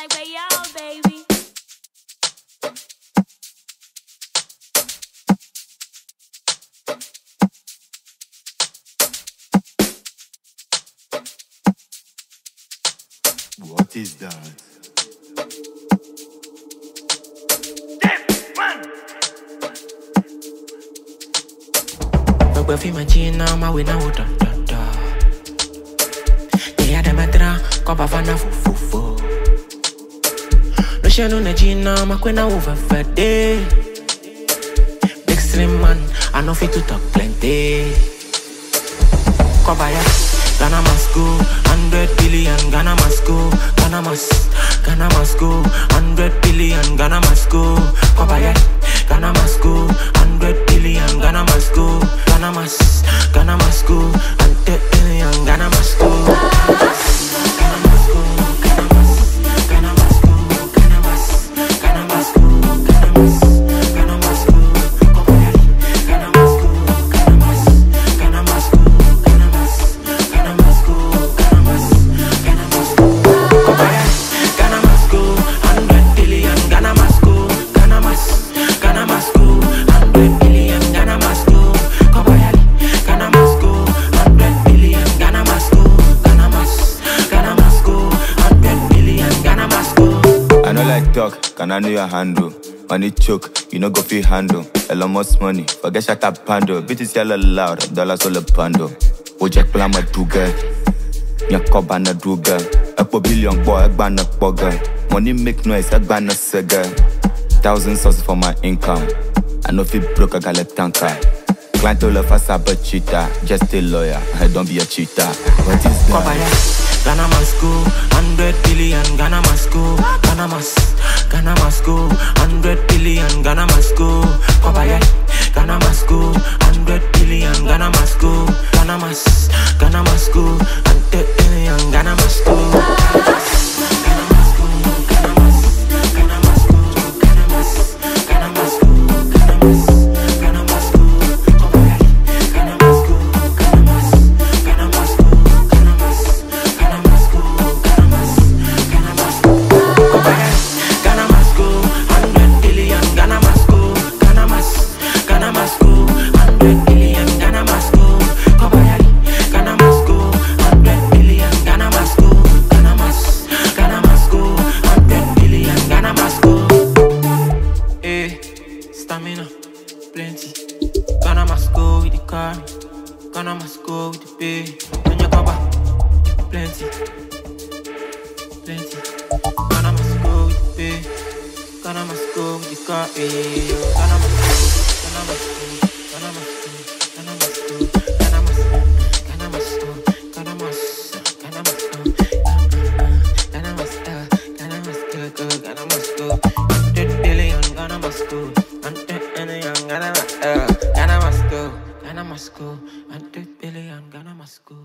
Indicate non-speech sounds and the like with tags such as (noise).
like Bayo, baby. What is that? Rock fi machina ma we na wuta da da. Yeah, dem etra ko ba fana fu fu fu. No shenu na china ma kwe na uva. Big slim man, I know fit to talk plenty. Ko ba ya, Ghana must go, hundred billion Ghana must go, Ghana must, Ghana must go, hundred billion Ghana must go. Ko ba ya, Ghana must go, hundred billion Ghana must go, Ghana must, Ghana must go, hundred billion Ghana must go. Ghana Know like talk, can I know your handle? Money choke, you know go feel handle. Elon Musk money, forget shut up pando. BTC yell loud, dollars all a pando. Ojek plan my do girl. Nyakoba na do girl. Ekpo billion boy, egba na girl. Money make noise, egba na se girl. Thousand sources for my income. I know feel broke, I got a tanker. Client all of us but cheater. Just a lawyer, (laughs) don't be a cheater. What is that? Kobaya, Ghana must go, hundred billion, Ghana must go, Ghana must, Ghana must go, hundred billion, Ghana must go, Ghana must go, hundred billion, Ghana must go, Ghana must, Ghana must go, stamina, plenty. Ghana must go with the car. Ghana must go with the pay. Kenya Kaba, plenty, plenty. Ghana must go with the pay. Ghana must go with the car. Eh, eh, eh, Ghana go. Ghana must go. Ghana must go. Hundred billion. Ghana must go.